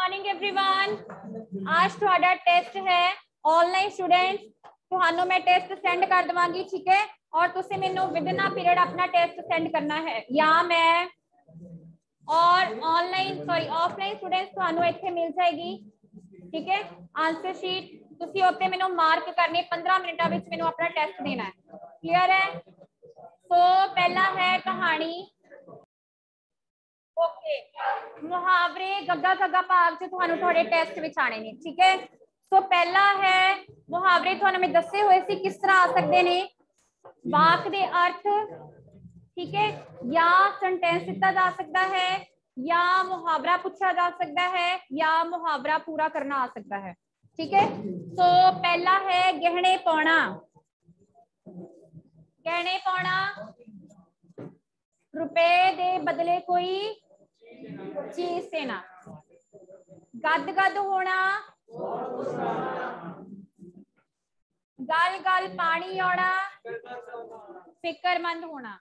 Morning everyone ਅੱਜ ਤੁਹਾਡਾ test ਹੈ ਆਨਲਾਈਨ ਸਟੂਡੈਂਟਸ ਤੁਹਾਨੂੰ ਮੈਂ ਟੈਸਟ ਸੈਂਡ ਕਰ ਦਵਾਂਗੀ ਠੀਕ ਹੈ ਔਰ ਤੁਸੀਂ ਮੈਨੂੰ ਵਿਦਿਨ ਆ ਪੀਰੀਅਡ ਆਪਣਾ ਟੈਸਟ ਸੈਂਡ ਕਰਨਾ ਹੈ ਜਾਂ ਮੈਂ ਔਰ ਆਨਲਾਈਨ ਸੌਰੀ ਆਫਲਾਈਨ ਸਟੂਡੈਂਟਸ ਤੁਹਾਨੂੰ ਇੱਥੇ ਮਿਲ ਜਾਏਗੀ ਠੀਕ ਹੈ ਆਨਸਰ ਸ਼ੀਟ ਤੁਸੀਂ ਉੱਤੇ ਮੈਨੂੰ ਮਾਰਕ ਕਰਨੇ 15 ਮਿੰਟਾਂ ਵਿੱਚ ਮੈਨੂੰ ਆਪਣਾ ਟੈਸਟ ਦੇਣਾ ਹੈ ਕਲੀਅਰ ਹੈ ਸੋ ਪਹਿਲਾ ਹੈ ਕਹਾਣੀ ਓਕੇ ਮੁਹਾਵਰੇ ਗੱਗਾ ਗੱਗਾ ਭਾਗ ਚ ਤੁਹਾਨੂੰ ਤੁਹਾਡੇ ਟੈਸਟ ਵਿੱਚ ਆਣੇ ਨੇ ਠੀਕ ਹੈ ਸੋ ਪਹਿਲਾ ਹੈ ਮੁਹਾਵਰੇ ਤੁਹਾਨੂੰ ਮੈਂ ਦੱਸੇ ਹੋਏ ਸੀ ਕਿਸ ਤਰ੍ਹਾਂ ਆ ਸਕਦੇ ਨੇ ਵਾਕ ਦੇ ਅਰਥ ਠੀਕ ਹੈ ਜਾਂ ਸੈਂਟੈਂਸ ਦਿੱਤਾ ਜਾ ਸਕਦਾ ਹੈ ਜਾਂ ਮੁਹਾਵਰਾ ਪੁੱਛਿਆ ਜਾ ਸਕਦਾ ਹੈ ਜਾਂ ਮੁਹਾਵਰਾ ਪੂਰਾ ਕਰਨਾ ਆ ਸਕਦਾ ਹੈ ਠੀਕ ਹੈ ਸੋ ਪਹਿਲਾ ਹੈ ਗਹਿਣੇ ਪਾਉਣਾ ਗਹਿਣੇ ਪਾਉਣਾ रुपए दे बदले कोई चीज़ देना गद गद होना गल गल पानी आना फिक्रमंद होना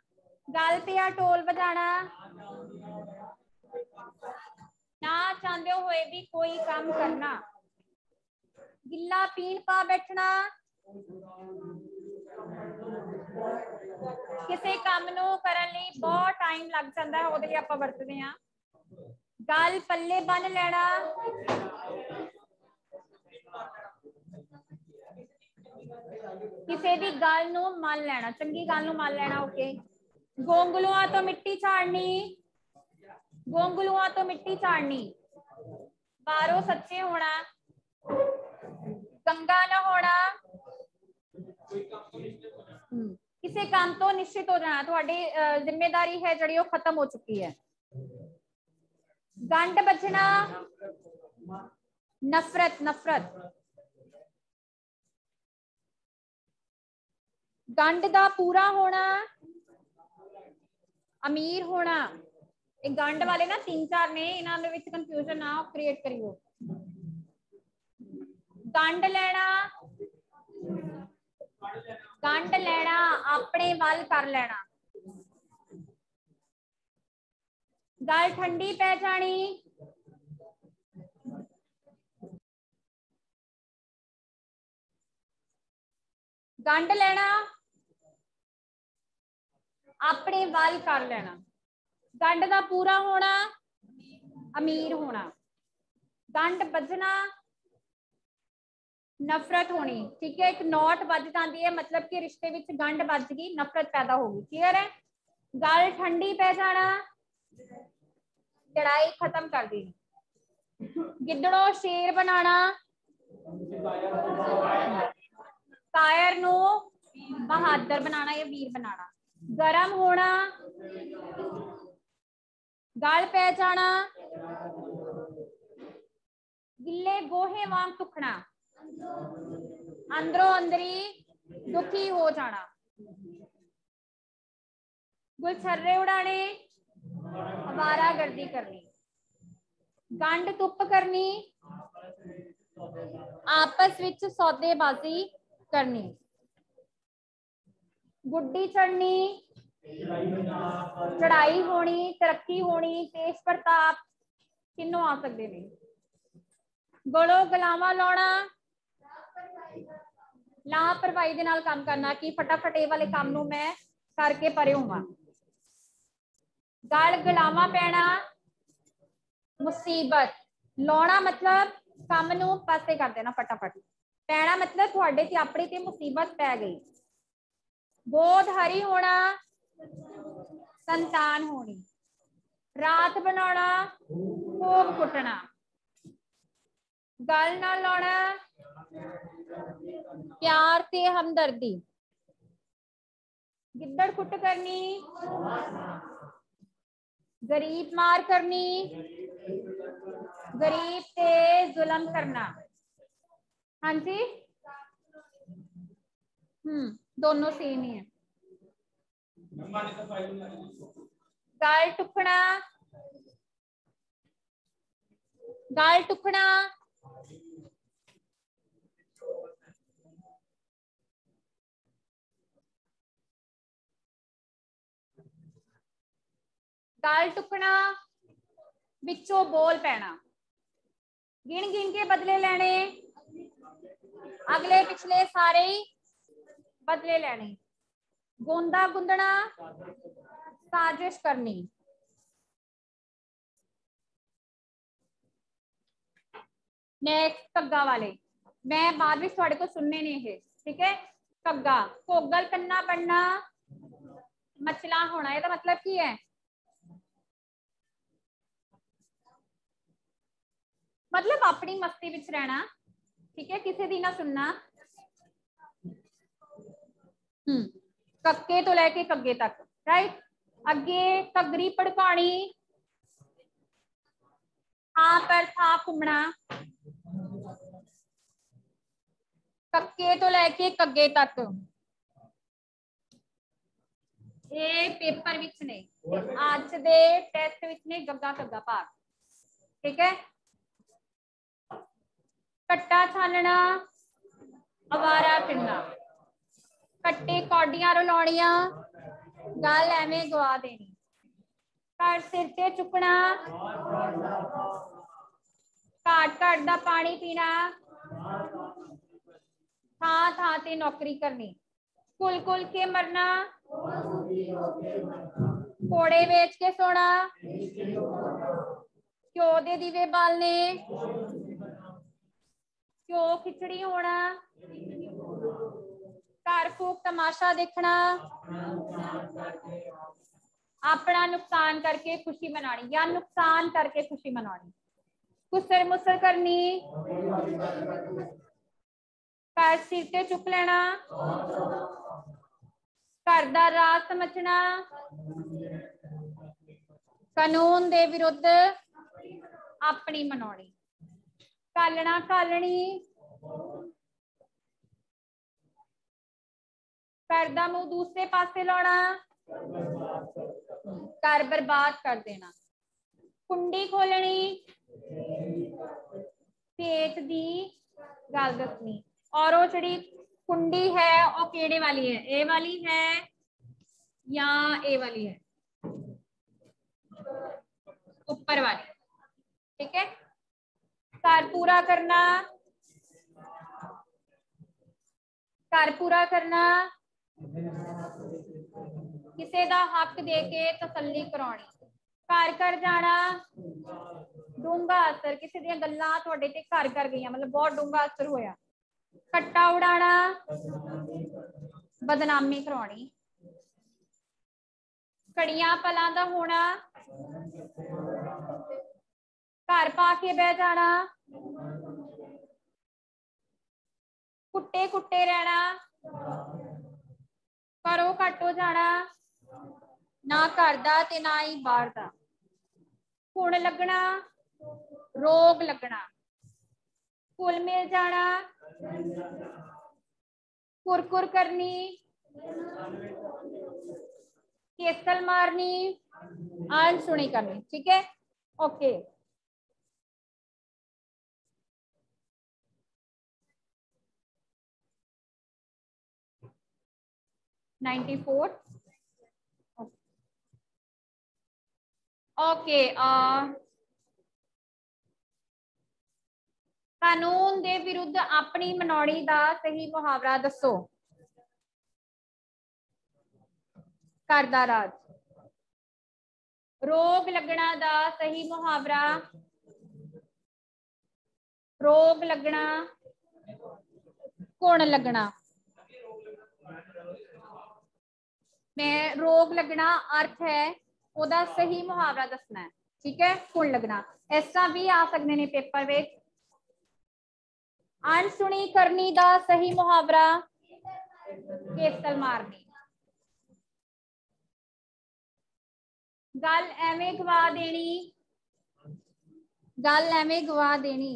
गल पिया टोल बजाना ना चाहते हुए भी कोई काम करना गिला पीन पा बैठना ਕਿਸੇ ਕੰਮ ਨੂੰ ਕਰਨ ਲਈ ਬਹੁਤ ਟਾਈਮ ਲੱਗ ਜਾਂਦਾ ਹੈ ਉਹਦੇ ਲਈ ਆਪਾਂ ਵਰਤਦੇ ਹਾਂ ਗੱਲ ਪੱਲੇ ਬੰਨ ਲੈਣਾ ਕਿਸੇ ਦੀ ਗੱਲ ਨੂੰ ਮੰਨ ਲੈਣਾ ਚੰਗੀ ਗੱਲ ਨੂੰ ਮੰਨ ਲੈਣਾ ਓਕੇ ਗੋਂਗਲੂਆਂ ਤੋਂ ਮਿੱਟੀ ਝਾੜਨੀ ਗੋਂਗਲੂਆਂ ਤੋਂ ਮਿੱਟੀ ਝਾੜਨੀ ਬਾਹਰੋਂ ਸੱਚੇ ਹੋਣਾ ਗੰਗਾ ਨਾ ਹੋਣਾ ਕਿਸੇ ਕੰਮ ਤੋਂ ਨਿਸ਼ਚਿਤ ਹੋ ਜਾਣਾ ਤੁਹਾਡੀ ਜ਼ਿੰਮੇਵਾਰੀ ਹੈ ਜਿਹੜੀ ਉਹ ਖਤਮ ਹੋ ਚੁੱਕੀ ਹੈ ਗੰਡ ਬਚਣਾ ਨਫ਼ਰਤ ਨਫ਼ਰਤ ਗੰਡ ਦਾ ਪੂਰਾ ਹੋਣਾ ਅਮੀਰ ਹੋਣਾ ਇਹ ਗੰਡ ਵਾਲੇ ਨਾ ਤਿੰਨ ਚਾਰ ਨੇ ਇਹਨਾਂ ਦੇ ਵਿੱਚ ਕਨਫਿਊਜ਼ਨ ਨਾ ਕ੍ਰੀਏਟ ਕਰਿਓ ਗੰਡ ਲੈਣਾ ਗੰਡ ਲੈਣਾ ਆਪਣੇ ਵੱਲ ਕਰ ਲੈਣਾ ਗੱਲ ਠੰਡੀ ਪੈ ਜਾਣੀ ਗੰਡ ਲੈਣਾ ਆਪਣੇ ਵੱਲ ਕਰ ਲੈਣਾ ਗੰਡ ਦਾ ਪੂਰਾ ਹੋਣਾ ਅਮੀਰ ਹੋਣਾ ਗੰਡ ਵੱਜਣਾ ਨਫ਼ਰਤ ਹੋਣੀ ਠੀਕ ਹੈ ਇੱਕ ਨੋਟ ਵੱਜ ਜਾਂਦੀ ਹੈ ਮਤਲਬ ਕਿ ਰਿਸ਼ਤੇ ਵਿੱਚ ਗੰਡ ਵੱਜ ਗਈ ਨਫ਼ਰਤ ਪੈਦਾ ਹੋ ਗਈ ਕਲੀਅਰ ਹੈ ਗੱਲ ਠੰਡੀ ਪੈ ਜਾਣਾ ਲੜਾਈ ਖਤਮ ਕਰ ਦੇਣੀ ਗਿੱਦੜੋ ਸ਼ੇਰ ਬਣਾਣਾ ਕਾਇਰ ਨੂੰ ਬਹਾਦਰ ਬਣਾਣਾ ਜਾਂ ਵੀਰ ਬਣਾਣਾ ਗਰਮ ਹੋਣਾ ਗਲ ਪੈ ਜਾਣਾ ਗਿੱਲੇ ਗੋਹੇ ਵਾਂਗ ਟੁਕਣਾ अंदरों अंदरी दुखी हो जाना। गुलछर्रे उड़ाने आवारा गर्दी करनी। गंड तुप करनी, आपस विच सौदेबाजी करनी। गुड्डी चढ़नी, चढ़ाई होनी, तरक्की होनी तेज प्रताप, किन्नों आ सकते हैं गलो गलावा लाना ਲਾਪਰਵਾਹੀ ਦੇ ਨਾਲ ਕੰਮ ਕਰਨਾ ਕਿ ਫਟਾਫਟ ਇਹ ਵਾਲੇ ਕੰਮ ਨੂੰ ਮੈਂ ਕਰਕੇ ਪਰੇ ਹੋਵਾਂ ਗਲ ਗਲਾਵਾ ਪੈਣਾ ਮੁਸੀਬਤ ਲਾਉਣਾ ਮਤਲਬ ਕੰਮ ਨੂੰ ਪਾਸੇ ਕਰ ਦੇਣਾ ਫਟਾਫਟ ਪੈਣਾ ਮਤਲਬ ਤੁਹਾਡੇ ਤੇ ਆਪਣੇ ਤੇ ਮੁਸੀਬਤ ਪੈ ਗਈ ਗੋਦ ਹਰੀ ਹੋਣਾ ਸੰਤਾਨ ਹੋਣੀ ਰਾਤ ਬਣਾਉਣਾ ਭੋਗ ਕੁੱਟਣਾ ਗੱਲ ਨਾਲ ਲਾਉਣਾ प्यार से हमदर्दी। गिद्दड़ कुट करनी। गरीब मार करनी। गरीब से जुलम करना। हाँ जी। हम्म दोनों सेम ही है। गाल टुकड़ा गाल टुकना। गाल टुकना ਵਿੱਚੋਂ ਬੋਲ ਪੈਣਾ गिन गिन के बदले लेने अगले पिछले सारे ही बदले लेने गोंदा गुंदना साजिश करनी नेक्स्ट कग्गा वाले मैं बाद में थोड़े को सुनने नहीं है ठीक है कग्गा कोगल करना पढ़ना मचला होना ये तो मतलब की है मतलब अपनी मस्ती रहना, ठीक है? किसी दी ना सुनना। हम्म कक्के तो लैके कग्गे तक राइट अगे घगरी भड़कानी। हाँ पर था घूमना। कक्के तो लैके कग्गे तक। ये पेपर विच ने दे टेस्ट विच ने गग्गा कग्गा भाग ठीक है? कट्टा छानना, अवारा फिरना कट्टे कौडियाँ रलाउणियाँ गल एवं गवा देनी। घर सिर ते चुकना घाट घाट का पानी पीना। थां थां ते नौकरी करनी। कुल कुल के मरना। घोड़े बेच के सोना। घ्यो दे दीवे बालने। घ्यो खिचड़ी होना घर फूक तमाशा देखना अपना नुकसान करके खुशी मनानी या नुकसान करके खुशी मनानी कुसर मुसर करनी घर सिर ते चुक लेना घर का राज समझना कानून दे विरुद्ध अपनी मनानी कालना कालनी घर का मुँह दूसरे पासे लाना घर बर्बाद कर देना। कुंडी खोलनी। पेट दी। गल दसनी। और वो जी कुंडी है वो केड़े वाली है? ए वाली है या ए वाली है? ऊपर वाली। ठीक घर पूरा करना। घर पूरा करना। किसी का हक दे के तसली करानी। घर घर जाना। डूँगा असर, किसी थोड़े ते घर कर गई मतलब बहुत डूँगा असर होया कट्टा उड़ाना। बदनामी करवानी कड़ियाँ पलां दा होना। घर पा के बह जाना। कुट्टे कुट्टे रहना। घरों घट हो जाना। ना घर का ना ही बाहर का लगना, रोग लगना। कुल मिल जाना। कुरकुर करनी। केसल मारनी। अनसुनी करनी, ठीक है? ओके। नाइन्टी फोर ओके कानून के विरुद्ध अपनी मनौनी का सही मुहावरा दसो घर का राज रोग लगना का सही मुहावरा रोग लगना कौन लगना मैं रोग लगना अर्थ है, ओदा सही मुहावरा दसना है, ठीक है? कौन लगना। इस तरह भी आ सकते हैं पेपर में अनसुनी करनी का सही मुहावरा केसल मारनी। गल एवं गवा देनी। गल एवं गवा देनी।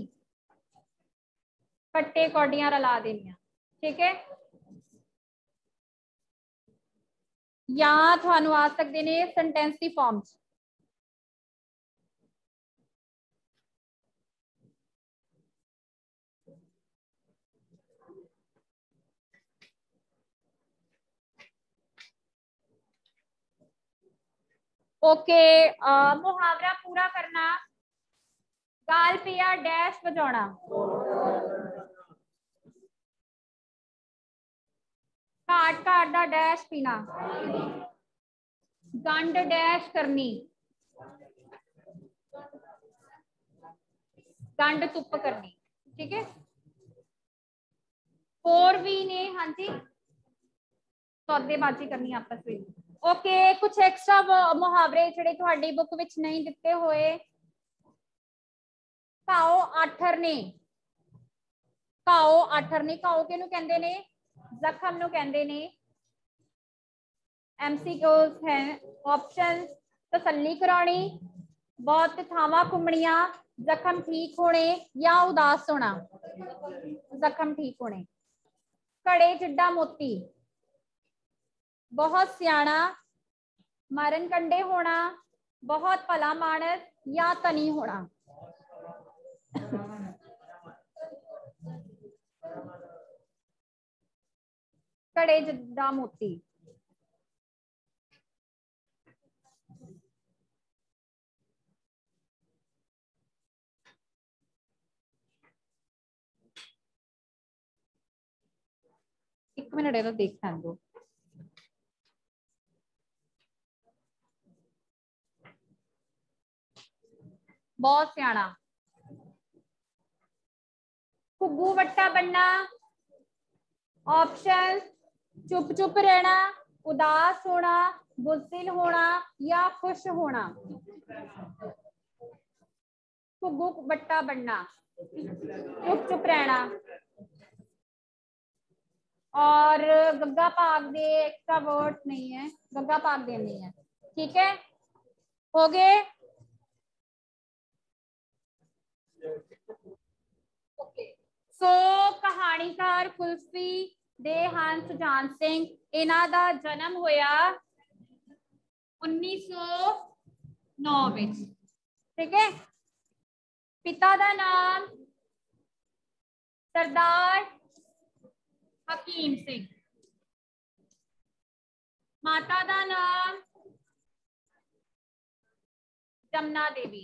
कट्टे कौडियाँ रला देनिया, ठीक है? या थानू आ सकते ने सेंटेंस की फॉर्म च ओके मुहावरा पूरा करना गल ਕਾਲ ਪਿਆ ਡੈਸ਼ ਵਜਾਉਣਾ ਘਾਟ ਘਾਟ ਦਾ ਡੈਸ਼ ਪੀਣਾ ਗੰਡ ਡੈਸ਼ ਕਰਨੀ ਗੰਡ ਤੁੱਪ ਕਰਨੀ ਠੀਕ ਹੈ ਹੋਰ ਵੀ ਨੇ ਹਾਂਜੀ ਸੌਦੇਬਾਜ਼ੀ ਕਰਨੀ ਆਪਸ ਵਿੱਚ ਓਕੇ ਕੁਝ ਐਕਸਟਰਾ ਮੁਹਾਵਰੇ ਜਿਹੜੇ ਤੁਹਾਡੀ ਬੁੱਕ ਵਿੱਚ ਨਹੀਂ ਦਿੱਤੇ ਹੋਏ ਕਾਓ ਆਠਰ ਨੇ ਕਾਓ ਆਠਰ ਨੇ ਕਾਓ ਕਿਹਨੂੰ ਕਹਿੰਦੇ ਨੇ ਜ਼ਖਮ ਨੂੰ ਕਹਿੰਦੇ ਨੇ ਐਮਸੀਕਿਊਜ਼ ਹੈ ਆਪਸ਼ਨ ਤਸੱਲੀ ਕਰਾਉਣੀ ਬਹੁਤ ਥਾਵਾਂ ਘੁੰਮਣੀਆਂ ਜ਼ਖਮ ਠੀਕ ਹੋਣੇ ਜਾਂ ਉਦਾਸ ਹੋਣਾ ਜ਼ਖਮ ਠੀਕ ਹੋਣੇ ਘੜੇ ਜਿੱਡਾ ਮੋਤੀ ਬਹੁਤ ਸਿਆਣਾ ਮਰਨ ਕੰਡੇ ਹੋਣਾ ਬਹੁਤ ਭਲਾ ਮਾਨਸ ਜਾਂ ਤਨੀ ਹੋਣਾ कड़े जिदा मोती। एक मिनट है देख दो बहुत सियाना घुगू वट्टा बनना। ऑप्शन चुप चुप रहना उदास होना गुस्सिल होना या खुश होना। घुग्गू बट्टा बनना। चुप चुप रहना। और गग्गा पाक दे एक्स्ट्रा वर्ड नहीं है। गग्गा पाक दे नहीं है। ठीक है? हो गए? सो so, कहानीकार कुल्फी ਹੰਸ ਜਾਨ ਸਿੰਘ ਇਹਨਾਂ ਦਾ ਜਨਮ ਹੋਇਆ 1909 ਵਿੱਚ ਠੀਕ ਹੈ ਪਿਤਾ ਦਾ ਨਾਮ ਸਰਦਾਰ ਹਕੀਮ ਸਿੰਘ ਮਾਤਾ ਦਾ ਨਾਮ ਜਮਨਾ ਦੇਵੀ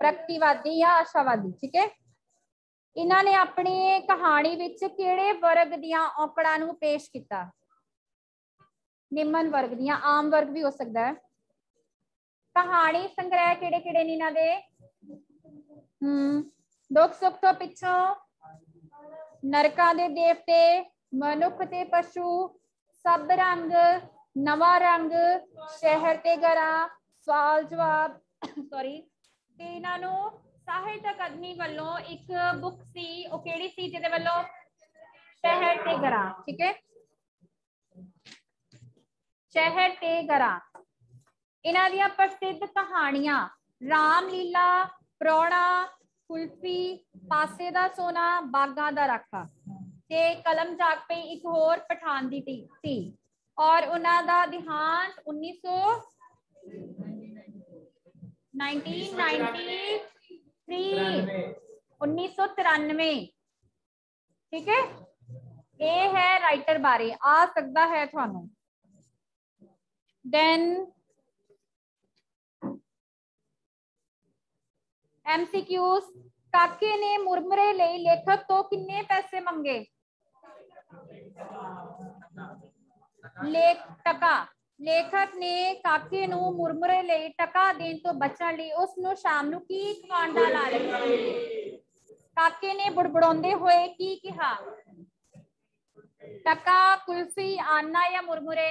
ਪ੍ਰਗਤੀਵਾਦੀ ਜਾਂ ਆਸ਼ਾਵਾਦੀ ਠੀਕ ਹੈ ਇਹਨਾਂ ਨੇ ਆਪਣੀ ਕਹਾਣੀ ਵਿੱਚ ਕਿਹੜੇ ਵਰਗ ਦੀਆਂ ਔਕੜਾਂ ਨੂੰ ਪੇਸ਼ ਕੀਤਾ ਨਿਮਨ ਵਰਗ ਦੀਆਂ ਆਮ ਵਰਗ ਵੀ ਹੋ ਸਕਦਾ ਹੈ ਕਹਾਣੀ ਸੰਗ੍ਰਹਿ ਕਿਹੜੇ ਕਿਹੜੇ ਨੇ ਇਹਨਾਂ ਦੇ ਹਮ ਦੁੱਖ ਸੁੱਖ ਤੋਂ ਪਿੱਛੋਂ ਨਰਕਾਂ ਦੇ ਦੇਵਤੇ ਮਨੁੱਖ ਤੇ ਪਸ਼ੂ ਸਭ ਰੰਗ ਨਵਾਂ ਰੰਗ ਸ਼ਹਿਰ ਤੇ ਘਰਾਂ ਸਵਾਲ ਜਵਾਬ ਸੌਰੀ ਤੇ ਇਹਨਾਂ ਨੂੰ ਸਾਹਿਤ ਅਕਾਦਮੀ ਵੱਲੋਂ ਇੱਕ ਬੁੱਕ ਸੀ ਉਹ ਕਿਹੜੀ ਸੀ ਜਿਹਦੇ ਵੱਲੋਂ ਸ਼ਹਿਰ ਤੇ ਘਰਾਂ ਠੀਕ ਹੈ ਸ਼ਹਿਰ ਤੇ ਘਰਾਂ ਇਹਨਾਂ ਦੀਆਂ ਪ੍ਰਸਿੱਧ ਕਹਾਣੀਆਂ ਰਾਮ ਲੀਲਾ ਪ੍ਰੋਣਾ ਕੁਲਫੀ ਪਾਸੇ ਦਾ ਸੋਨਾ ਬਾਗਾਂ ਦਾ ਰਾਖਾ ਤੇ ਕਲਮ ਜਾਗ ਪਈ ਇੱਕ ਹੋਰ ਪਠਾਨ ਦੀ ਸੀ ਔਰ ਉਹਨਾਂ ਦਾ ਦਿਹਾਂਤ 1900 1993 1993 ਠੀਕ ਹੈ ਇਹ ਹੈ ਰਾਈਟਰ ਬਾਰੇ ਆ ਸਕਦਾ ਹੈ ਤੁਹਾਨੂੰ then MCQs ਕਾਕੇ ਨੇ ਮੁਰਮਰੇ ਲਈ ਲੇਖਕ ਤੋਂ ਕਿੰਨੇ ਪੈਸੇ ਮੰਗੇ ਲੇਖ ਟਕਾ ਲੇਖਕ ਨੇ ਕਾਕੇ ਨੂੰ ਮੁਰਮਰੇ ਲਈ ਟਕਾ ਦੇਣ ਤੋਂ ਬਚਣ ਲਈ ਉਸ ਨੂੰ ਸ਼ਾਮ ਨੂੰ ਕੀ ਖਵਾਉਣ ਦਾ ਲਾਲਚ ਕਾਕੇ ਨੇ ਬੁੜਬੜਾਉਂਦੇ ਹੋਏ ਕੀ ਕਿਹਾ ਟਕਾ ਕੁਲਫੀ ਆਨਾ ਜਾਂ ਮੁਰਮੁਰੇ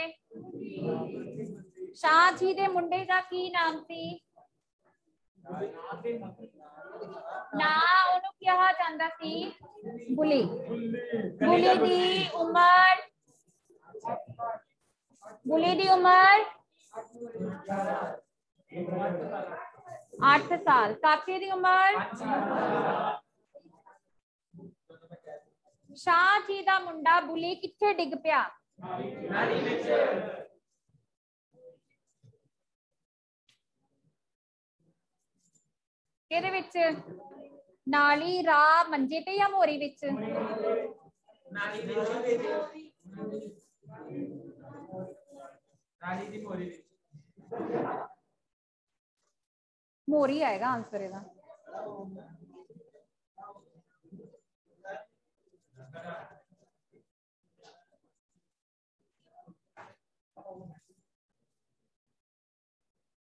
ਸ਼ਾਹ ਜੀ ਦੇ ਮੁੰਡੇ ਦਾ ਕੀ ਨਾਮ ਸੀ ਨਾ ਉਹਨੂੰ ਕਿਹਾ ਜਾਂਦਾ ਸੀ ਬੁਲੀ ਬੁਲੀ ਦੀ ਉਮਰ बुली दी उम्र ਅੱਠ ਸਾਲ ਕਾਕੇ ਦੀ ਉਮਰ ਸ਼ਾਹ ਜੀ ਦਾ ਮੁੰਡਾ ਬੁਲੀ ਕਿੱਥੇ ਡਿੱਗ ਪਿਆ ਕਿਹਦੇ ਵਿੱਚ ਨਾਲੀ ਰਾਹ ਮੰਜੇ ਤੇ ਜਾਂ ਮੋਰੀ ਵਿੱਚ ਨਾਲੀ ਦੀ ਮੋਰੀ ਨਾਲੀ ਦੀ ਮੋਰੀ ਵਿੱਚ ਮੋਰੀ ਆਏਗਾ ਆਨਸਰ ਇਹਦਾ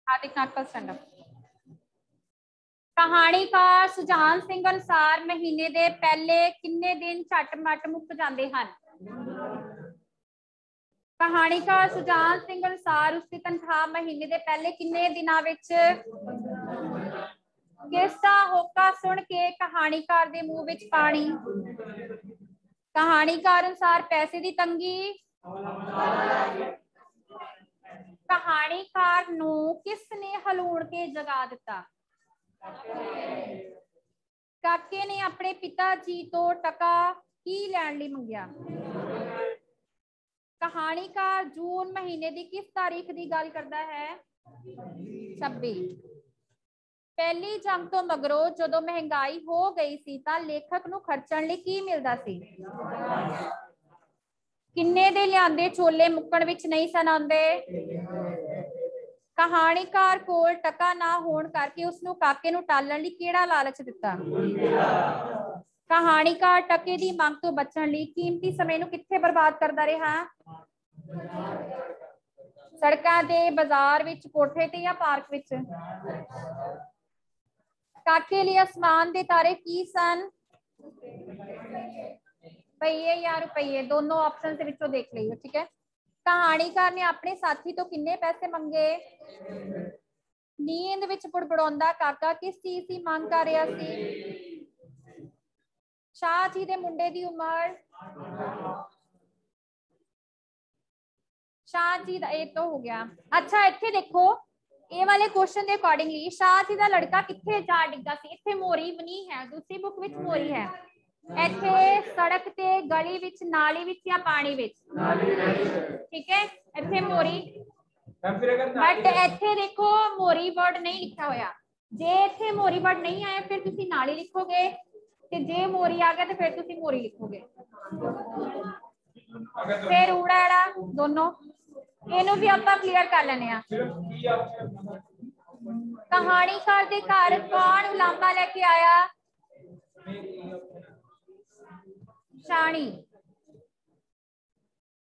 हार्दिक नागपाल स्टैंड अप ਕਹਾਣੀਕਾਰ ਸੁਜਾਨ ਸਿੰਘ ਅਨੁਸਾਰ ਮਹੀਨੇ ਦੇ ਪਹਿਲੇ ਕਿੰਨੇ ਦਿਨ ਛੱਟ ਮੱਟ ਮੁੱਕ ਜਾਂਦੇ ਹਨ ਕਹਾਣੀਕਾਰ ਸੁਜਾਨ ਸਿੰਘ ਅਨੁਸਾਰ ਉਸਦੀ ਤਨਖਾਹ ਮਹੀਨੇ ਦੇ ਪਹਿਲੇ ਕਿੰਨੇ ਦਿਨਾਂ ਵਿੱਚ ਕਿਸ ਦਾ ਹੋਕਾ ਸੁਣ ਕੇ ਕਹਾਣੀਕਾਰ ਦੇ ਮੂੰਹ ਵਿੱਚ ਪਾਣੀ ਕਹਾਣੀਕਾਰ ਅਨੁਸਾਰ ਪੈਸੇ ਦੀ ਤੰਗੀ ਕਹਾਣੀਕਾਰ ਨੂੰ ਕਿਸ ਨੇ ਹਲੂਣ ਕੇ ਜਗਾ ਦਿੱਤਾ ਕਾਕੇ ਨੇ ਆਪਣੇ ਪਿਤਾ ਜੀ ਤੋਂ ਟਕਾ ਕੀ ਲੈਣ ਲਈ ਮੰਗਿਆ ਕਹਾਣੀਕਾਰ ਜੂਨ ਮਹੀਨੇ ਦੀ ਕਿਸ ਤਾਰੀਖ ਦੀ ਗੱਲ ਕਰਦਾ ਹੈ 26 ਪਹਿਲੀ ਜੰਗ ਤੋਂ ਮਗਰੋਂ ਜਦੋਂ ਮਹਿੰਗਾਈ ਹੋ ਗਈ ਸੀ ਤਾਂ ਲੇਖਕ ਨੂੰ ਖਰਚਣ ਲਈ ਕੀ ਮਿਲਦਾ ਸੀ ਕਿੰਨੇ ਦੇ ਲਿਆਂਦੇ ਛੋਲੇ ਮੁੱਕਣ ਵਿੱਚ ਨਹੀਂ ਸਨ ਆਉਂਦੇ ਕਹਾਣੀਕਾਰ ਕੋਲ ਟਕਾ ਨਾ ਹੋਣ ਕਰਕੇ ਉਸ ਨੂੰ ਕਾਕੇ ਨੂੰ ਟਾਲਣ ਲਈ ਕਿਹੜਾ ਲਾਲਚ ਦਿੱਤਾ ਕਹਾਣੀਕਾਰ ਟਕੇ ਦੀ ਮੰਗ ਤੋਂ ਬਚਣ ਲਈ ਕੀਮਤੀ ਸਮੇਂ ਨੂੰ ਕਿੱਥੇ ਬਰਬਾਦ ਕਰਦਾ ਰਿਹਾ ਸੜਕਾਂ ਤੇ ਬਾਜ਼ਾਰ ਵਿੱਚ ਕੋਠੇ ਤੇ ਜਾਂ ਪਾਰਕ ਵਿੱਚ ਕਾਕੇ ਲਈ ਅਸਮਾਨ ਦੇ ਤਾਰੇ ਕੀ ਸਨ ਪਈਏ ਜਾਂ ਰੁਪਈਏ ਦੋਨੋਂ ਆਪਸ਼ਨ ਦੇ ਵਿੱਚੋਂ ਦੇਖ ਲਈਓ ਠੀਕ ਹੈ ਕਹਾਣੀਕਾਰ ਨੇ ਆਪਣੇ ਸਾਥੀ ਤੋਂ ਕਿੰਨੇ ਪੈਸੇ ਮੰਗੇ ਨੀਂਦ ਵਿੱਚ ਬੁੜਬੜਾਉਂਦਾ ਕਾਕਾ ਕਿਸ ਚੀਜ਼ ਦੀ ਮੰਗ ਕਰ ਰਿਹਾ ਸੀ ਸ਼ਾਹ ਜੀ ਦੇ ਮੁੰਡੇ ਦੀ ਉਮਰ ਸ਼ਾਹ ਜੀ ਦਾ ਇਹ ਤਾਂ ਹੋ ਗਿਆ ਅੱਛਾ ਇੱਥੇ ਦੇਖੋ ਇਹ ਵਾਲੇ ਕੁਐਸਚਨ ਦੇ ਅਕੋਰਡਿੰਗਲੀ ਸ਼ਾਹ ਜੀ ਦਾ ਲੜਕਾ ਕਿੱਥੇ ਜਾ ਡਿੱਗਾ ਸੀ ਇੱਥੇ ਮੋਰੀ ਬਣੀ ਹੈ ਦੂਸਰੀ ਬੁੱਕ ਵਿੱਚ ਮੋਰੀ ਹੈ ਇੱਥੇ ਸੜਕ ਤੇ ਗਲੀ ਵਿੱਚ ਨਾਲੀ ਵਿੱਚ ਜਾਂ ਪਾਣੀ ਵਿੱਚ ਠੀਕ ਹੈ ਇੱਥੇ ਮੋਰੀ ਤਾਂ ਫਿਰ ਅਗਰ ਬਟ ਇੱਥੇ ਦੇਖੋ ਮੋਰੀ ਵਰਡ ਨਹੀਂ ਲਿਖਿਆ ਹੋਇਆ ਜੇ ਇੱਥੇ ਮੋਰੀ ਵਰਡ ਨਹੀਂ ਆਇਆ ਫਿਰ ਤੁਸੀਂ ਨਾਲੀ ਲਿਖੋਗੇ ਤੇ ਜੇ ਮੋਰੀ ਆ ਗਿਆ ਤੇ ਫਿਰ ਤੁਸੀਂ ਮੋਰੀ ਲਿਖੋਗੇ ਅਗਰ ਫਿਰ ਊੜਾ ਐੜਾ ਦੋਨੋਂ ਇਹਨੂੰ ਵੀ ਆਪਾਂ ਕਲੀਅਰ ਕਰ ਲੈਣੇ ਆ ਸਿਰਫ ਕੀ ਆਪਸ਼ਨ ਕਹਾਣੀਕਾਰ ਦੇ ਘਰ ਕੌਣ ਉਲਾਂਭਾ ਲੈ ਕੇ ਆਇਆ ਸ਼ਾਣੀ